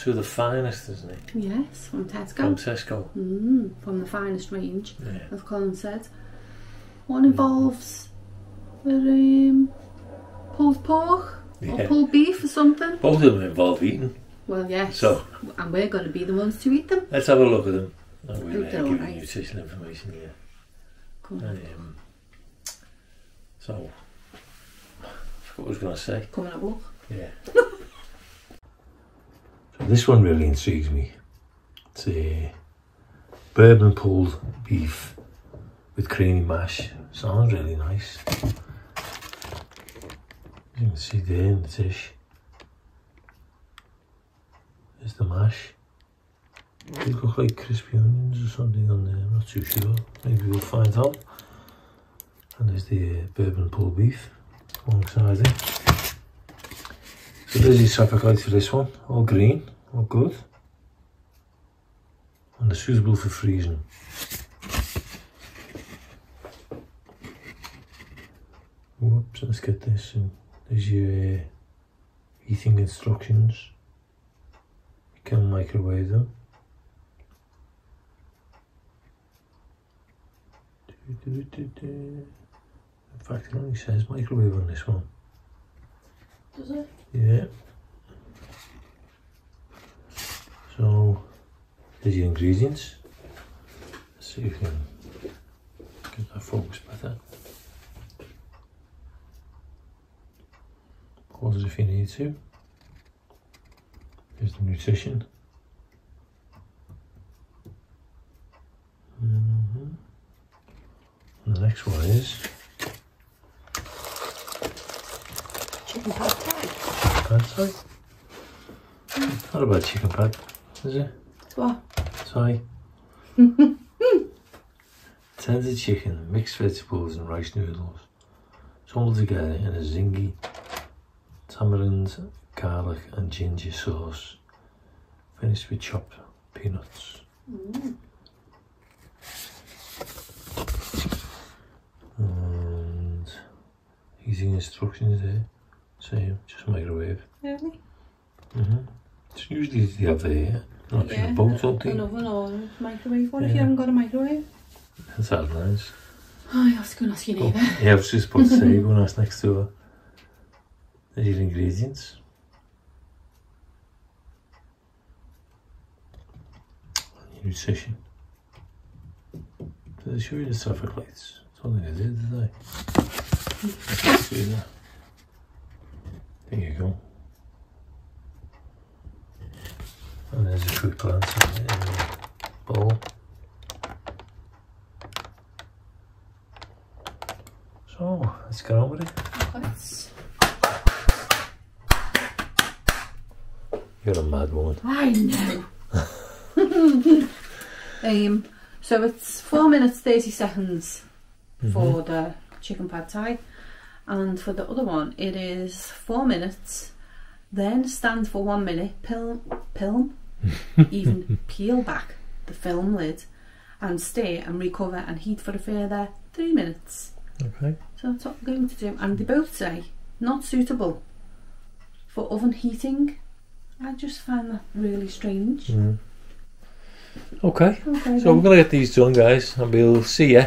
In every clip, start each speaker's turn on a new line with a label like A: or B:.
A: to the finest, isn't it?
B: yes, from Tesco.
A: From Tesco.
B: Mm, from the finest range,
A: Yeah.
B: as Colin said. One involves the um, pulled pork or pulled beef or something.
A: Both of them involve eating.
B: Well, yes.
A: So
B: and we're going to be the ones to eat them.
A: let's have a look at them. And we'll
B: Hope
A: uh,
B: they're
A: give nutritional information here.
B: Come,
A: Um, so, I forgot what I was going to say.
B: Coming up, look.
A: Yeah. this one really intrigues me. It's a bourbon pulled beef with creamy mash. Sounds really nice. You can see there in the dish. There's the mash. They look like crispy onions or something on there. I'm not too sure. Maybe we'll find out. And there's the bourbon pulled beef alongside it. So there's your traffic lights for this one, all green, all good. And they're suitable for freezing. Whoops, let's get this. And there's your uh, heating instructions. You can microwave them. In fact, it only says microwave on this one.
B: Does it?
A: Yeah. So, there's your ingredients. Let's see if we can get that focus better. Pause it if you need to. Here's the nutrition. And the next one is
B: Chicken pad thai.
A: pad thai. Hmm, not a bad chicken pad, is it?
B: What?
A: Thai. Tender chicken, mixed vegetables and rice noodles. It's all together in a zingy tamarind, garlic and ginger sauce. Finished with chopped peanuts.
B: Mm.
A: And easy instructions there. Same, just microwave.
B: Really?
A: Mm-hmm. It's usually the uh, option of both, don't they?
B: An oven or a microwave one if you haven't got a microwave.
A: That sounds nice.
B: Oh, I was going to ask you
A: Oh,
B: neither.
A: yeah, I was just about to say, when I was next to her. There's your ingredients. Your nutrition. Did they show you the traffic lights? I don't think they did, did they? Let's see that. There you go. And there's a quick glance in the bowl. So, let's get on with it.
B: Let's-
A: You're a mad woman.
B: I know. um, so it's four minutes thirty seconds for the chicken pad thai, and for the other one it is four minutes. Then stand for one minute, film, film, even peel back the film lid and stay and recover and heat for a further three minutes.
A: Okay.
B: So that's what I'm going to do. And they both say not suitable for oven heating. I just find that really strange.
A: Mm. Okay.
B: okay.
A: So then. we're going to get these done, guys, and we'll see
B: you.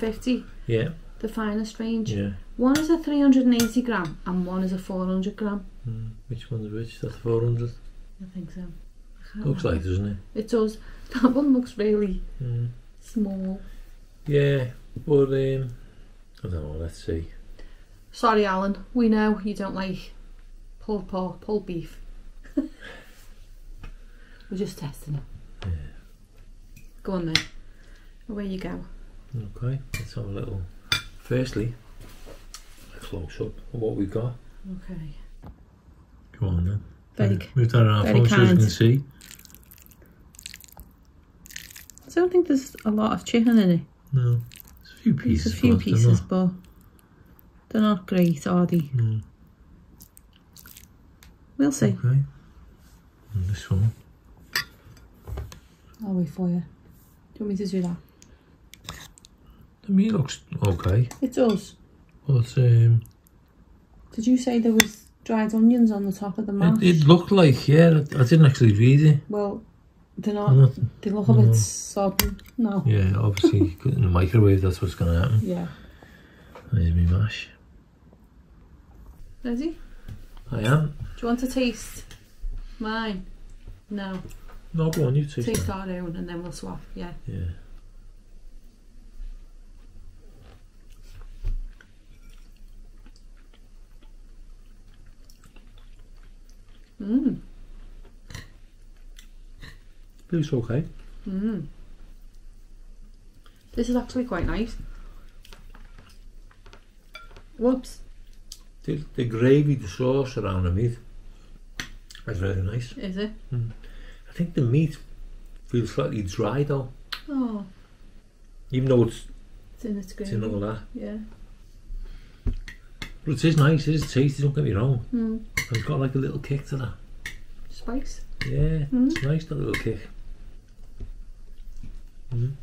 B: 150.
A: Yeah.
B: The finest range.
A: Yeah.
B: One is a 380 gram and one is a 400 gram.
A: Mm, which one's which? That's 400?
B: I think so. I
A: looks like, doesn't it?
B: It does. That one looks really
A: mm.
B: small.
A: Yeah, but um, I don't know, let's see.
B: Sorry, Alan, we know you don't like pulled pork, pulled beef. We're just testing it.
A: Yeah.
B: Go on then. Away you go.
A: Okay, let's have a little. Firstly, a close up of what we've got.
B: Okay.
A: Come on then.
B: Very.
A: Move that around
B: very
A: for us so you can see.
B: I don't think there's a lot of chicken in it.
A: No, it's a few
B: There's
A: pieces.
B: a few
A: they're
B: pieces, but they're not great, are they?
A: No.
B: We'll see.
A: Okay. And this one.
B: I'll wait for you. Do you want me to do that?
A: The meat looks okay,
B: It does.
A: but um,
B: Did you say there was dried onions on the top of the mash?
A: it, it looked like yeah. I didn't actually read it.
B: Well, they're not.
A: not-
B: They look a
A: No.
B: bit sodden. No.
A: yeah, obviously in the microwave. That's what's going to happen.
B: Yeah.
A: There's me mash.
B: Ready?
A: I am.
B: Do you want to taste mine? No.
A: No, go on. You taste
B: Taste
A: that.
B: our own and then we'll swap. Yeah.
A: Yeah.
B: Mmm.
A: Looks okay.
B: Mmm. This is actually quite nice. Whoops.
A: The, the gravy, the sauce around the meat is very nice.
B: Is it? Mm.
A: I think the meat feels slightly dry though,
B: Oh,
A: even though it's,
B: it's in its
A: it's
B: gravy.
A: in all that.
B: Yeah.
A: But it is nice, it is tasty, don't get me wrong.
B: Mm.
A: It's got like a little kick to that.
B: Spice.
A: Yeah,
B: Mm.
A: it's nice, that little kick. Mm.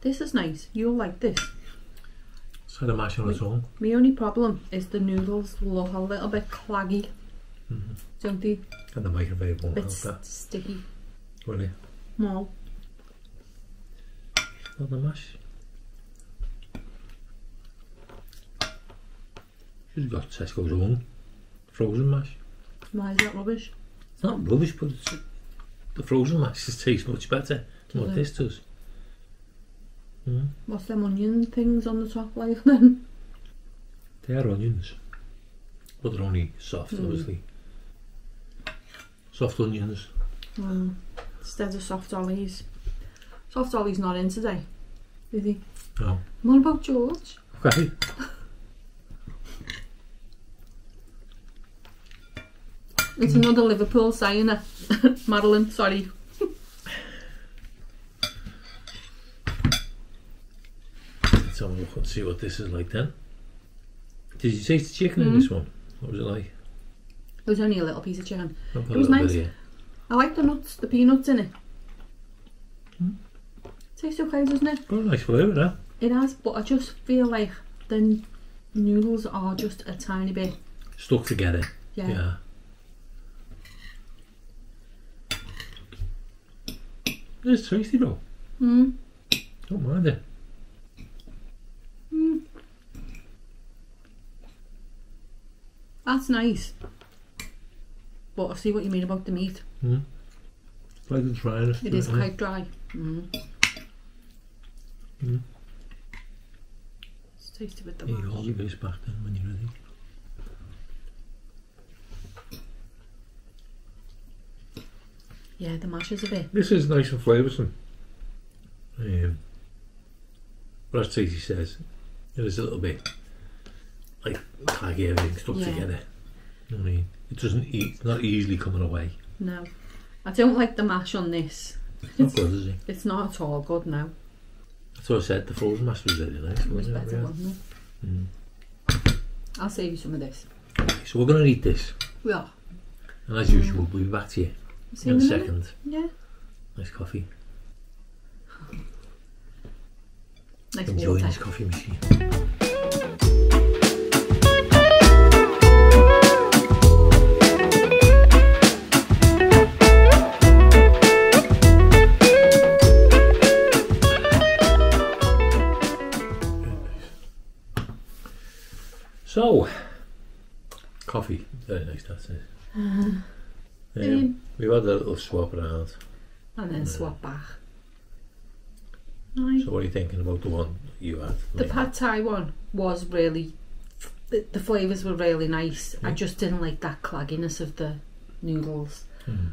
B: This is nice. You'll like this.
A: It's had a mash on its own.
B: My only problem is the noodles look a little bit claggy,
A: Mhm.
B: don't they?
A: And the microwave won't help that,
B: sticky.
A: will it?
B: No.
A: Not the mash. She's got Tesco's own frozen mash.
B: Why is that rubbish?
A: It's not rubbish, but it's, the frozen mash just tastes much better than what this does. Mm.
B: What's them onion things on the top like then?
A: They are onions, but they're only soft,
B: Mm.
A: obviously. Soft onions.
B: Mm. Instead of soft ollies. Soft ollie's not in today, is he?
A: No.
B: What about George?
A: Okay.
B: It's another Liverpool saying. Madeline, sorry.
A: Let's have a look and see what this is like then. Did you taste the chicken in
B: Mm.
A: this one? What was it like?
B: It was only a little piece of chicken. It was nice. I like the nuts, the peanuts in it.
A: Mm.
B: Tastes okay, doesn't it?
A: Got a nice flavour there.
B: It has, but I just feel like the noodles are just a tiny bit.
A: Stuck together.
B: Yeah.
A: Yeah. It's tasty though.
B: Mm.
A: Don't mind it.
B: Mm. That's nice. But I see what you mean about the meat.
A: It's like the dryness.
B: It is quite dry. Mm.
A: Mm.
B: It's tasty with the
A: Here you go, I'll this back then when you're ready.
B: Yeah, the mash is a bit.
A: This is nice and flavoursome. Um, but as Tracy says, it is a little bit like claggy, everything stuck
B: Yeah.
A: together. You know what I mean? It doesn't eat, it's not easily coming away.
B: No. I don't like the mash on this.
A: It's not good, is it?
B: It's not at all good now.
A: That's what I said, the frozen mash was really nice.
B: It was
A: wasn't
B: better,
A: Yeah.
B: wasn't it?
A: Mm.
B: I'll save you some of this.
A: Okay, so we're going to eat this.
B: Yeah.
A: And as usual, we'll be back to you in a second.
B: Yeah.
A: Nice coffee.
B: Nice
A: Enjoying this coffee machine. So, coffee. Very nice, that's it.
B: Uh -huh.
A: Um, we've had a little swap around.
B: and then swap back.
A: So what are you thinking about the one you had?
B: The pad thai one was really, the, the flavours were really nice. I just didn't like that clagginess of the noodles.
A: Mm.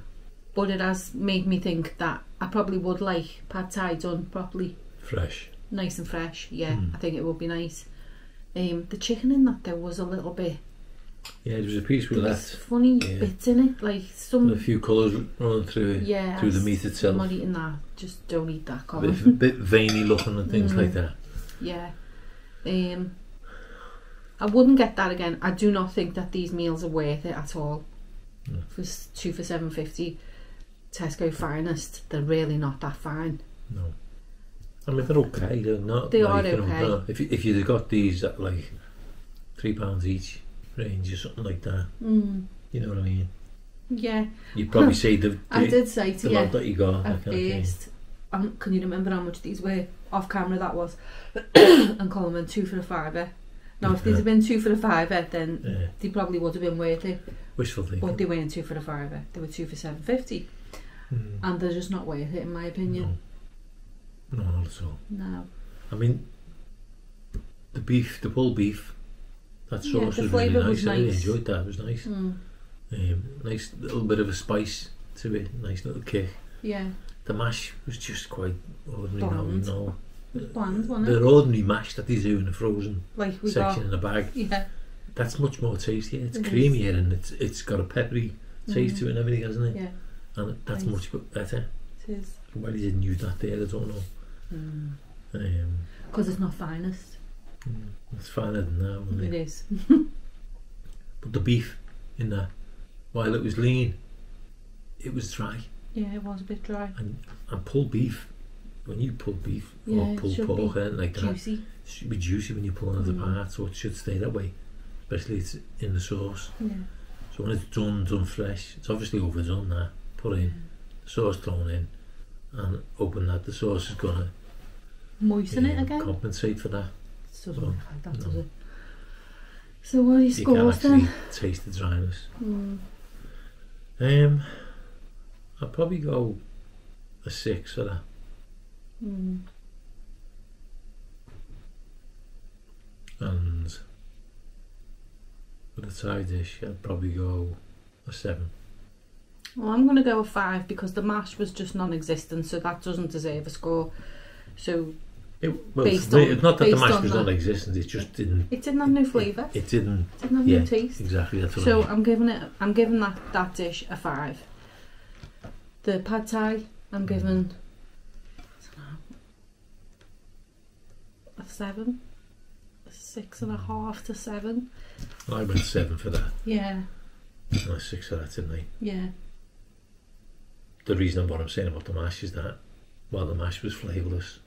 B: But it has made me think that I probably would like pad thai done properly,
A: Fresh.
B: nice and fresh. Yeah,
A: Mm.
B: I think it would be nice. Um, the chicken in that there was a little bit.
A: Yeah, there was a piece with that.
B: funny
A: yeah.
B: bits in it, like
A: And a few colours running through it.
B: Yeah,
A: through the meat itself.
B: I'm not eating that. Just don't eat that.
A: A
B: Colin.
A: bit, bit veiny looking and things
B: Mm.
A: like that.
B: Yeah. Um, I wouldn't get that again. I do not think that these meals are worth it at all.
A: No.
B: For two for seven fifty, Tesco finest. They're really not that fine.
A: No. I mean, they're okay. They're not.
B: They
A: like,
B: are
A: you know,
B: okay.
A: If you, if you'd have got these at like three pounds each range or something like that,
B: Mm.
A: you know what I mean?
B: Yeah,
A: You'd probably say the,
B: I did say to
A: the
B: you
A: that you got.
B: at first. Um, can you remember how much these were off camera? That was, and Colin went two for a fiver. Now, if these had been two for a fiver, then
A: Yeah.
B: they probably would have been worth it.
A: Wishful thinking.
B: But they weren't two for a fiver. They were two for seven fifty,
A: Mm.
B: and they're just not worth it in my opinion.
A: No. no, not at all.
B: No.
A: I mean, the beef, the pulled beef, that
B: Yeah,
A: sauce
B: the
A: was really nice.
B: was
A: I really enjoyed that. It was nice.
B: Mm.
A: Um, nice little bit of a spice to it. Nice little kick.
B: Yeah,
A: The mash was just quite ordinary. Now,
B: Bland.
A: no.
B: was bland, wasn't it?
A: The ordinary mash that they do in the frozen
B: Like we
A: section
B: got.
A: in the bag,
B: Yeah.
A: that's much more tastier. It's
B: It is.
A: creamier and it's it's got a peppery taste
B: Mhm.
A: to it and everything, hasn't it?
B: Yeah,
A: And that's
B: Nice.
A: much better.
B: it is.
A: Why they didn't use that there, I don't know. Um,
B: Because it's not finest.
A: It's finer than that, wasn't
B: It
A: it?
B: is.
A: But the beef in that, while it was lean, it was dry.
B: Yeah, it was a bit dry.
A: And and pulled beef, when you pull beef
B: Yeah,
A: or
B: it should
A: pork and like that,
B: Juicy.
A: it should be juicy when you pull it
B: Mm.
A: apart, so it should stay that way. Especially it's in the sauce.
B: Yeah.
A: So when it's done, done fresh, it's obviously overdone now. Put in, sauce thrown in, and open that. The sauce is gonna
B: Moisten it
A: um,
B: again.
A: compensate for that.
B: It doesn't
A: so,
B: look like that,
A: no.
B: it? So what are your
A: You
B: scores
A: actually
B: then?
A: taste the dryness.
B: Mm.
A: Um, I'll probably go a six for that.
B: Mm.
A: And for the side dish, I'd probably go a seven.
B: Well, I'm going to go a five because the mash was just non-existent, so that doesn't deserve a score. So
A: It, well,
B: Based
A: it's
B: on-
A: not that the mash was non-existent. It just didn't.
B: it didn't have no flavour.
A: It didn't.
B: It didn't have
A: Yeah,
B: no taste.
A: exactly. That's what
B: So
A: I mean.
B: I'm giving it. I'm giving that that dish a five. The pad thai, I'm mm. giving a seven, a six and a mm. half to seven.
A: I went seven for that.
B: Yeah,
A: a six for that, didn't I?
B: yeah,
A: The reason what I'm saying about the mash is that while the mash was flavourless,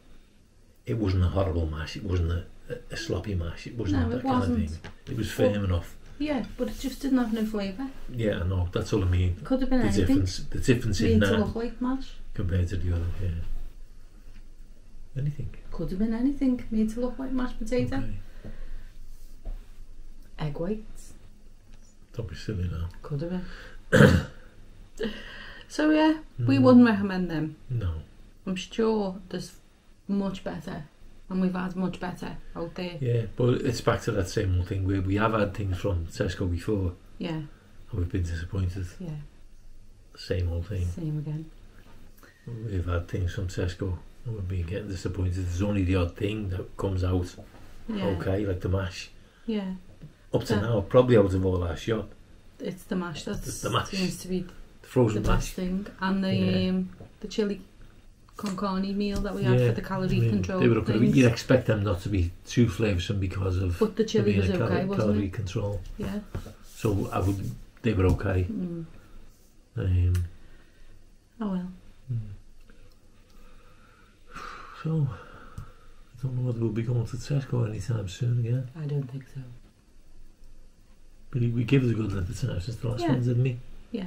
A: it wasn't a horrible mash. It wasn't a, a, sloppy mash. It wasn't
B: No,
A: that
B: it
A: kind
B: wasn't.
A: of thing. It was firm enough.
B: yeah. But it just didn't have no flavour.
A: Yeah, I know. That's all I mean.
B: Could have been
A: The
B: anything.
A: difference, the difference in
B: Made
A: that
B: look like mash.
A: compared to the other. Yeah. Anything.
B: Could have been anything. Made to look like mashed potato.
A: Okay.
B: Egg whites.
A: Don't be silly now.
B: Could have been. so yeah, we
A: Mm.
B: wouldn't recommend them.
A: No.
B: I'm sure there's much better, and we've had much better out there.
A: Yeah, but it's back to that same old thing where we have had things from Tesco before
B: Yeah,
A: and we've been disappointed.
B: yeah,
A: Same old thing.
B: same again.
A: We've had things from Tesco and we've been getting disappointed. There's only the odd thing that comes out
B: Yeah,
A: okay, like the mash.
B: yeah.
A: Up to
B: Yeah.
A: now, probably out of all our shop.
B: It's the mash that
A: The- mash.
B: seems to be
A: The
B: the
A: frozen
B: best thing, and the
A: Yeah.
B: um, the chili con meal that we had
A: Yeah,
B: for the calorie
A: I mean,
B: control.
A: They were okay.
B: things.
A: You'd expect them not to be too flavoursome because of
B: But the
A: there
B: chili
A: being
B: was
A: a cal-
B: okay, wasn't
A: calorie
B: it?
A: control.
B: Yeah.
A: So I would, they were okay.
B: Mm.
A: Um,
B: Oh well.
A: so I don't know whether we'll be going to Tesco anytime soon again.
B: I don't think so.
A: But we- we gave it a good length of time since the last
B: Yeah.
A: one, didn't we?
B: Yeah.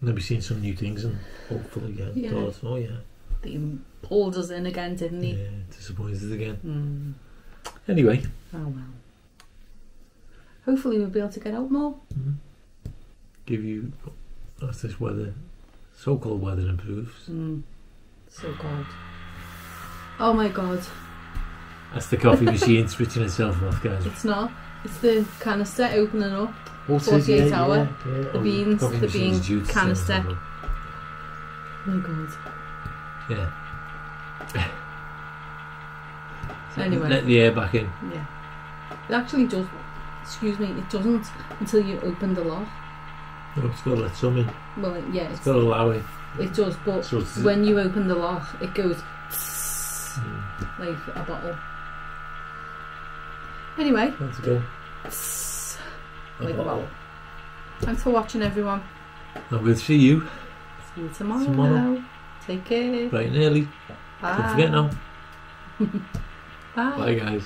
A: Maybe seeing some new things and hopefully yeah,
B: Yeah.
A: thought, oh yeah,
B: He pulled us in again, didn't he?
A: yeah, disappointed again.
B: Mm.
A: Anyway,
B: Oh well. hopefully we'll be able to get out more.
A: Give you as this weather, so-called weather improves.
B: Mm. So cold. Oh my god,
A: That's the coffee machine switching itself off, guys.
B: it's not. It's the canister opening up.
A: What's
B: 48 hour,
A: the
B: the beans, the bean canister. Oh my god.
A: Yeah.
B: Anyway.
A: Let the air back in.
B: Yeah. It actually does. Excuse me. It doesn't until you open the lock.
A: Oh, it's got to let some in.
B: Well, yeah,
A: It's
B: it's,
A: got to allow it.
B: it does. But
A: So
B: when you open the lock, it goes
A: Mm,
B: like a bottle. Anyway,
A: Let's go.
B: Like a. Thanks for watching, everyone.
A: And we'll see you
B: See you tomorrow.
A: Tomorrow.
B: Take care.
A: bright and early.
B: Bye.
A: Don't forget now.
B: Bye.
A: Bye, guys.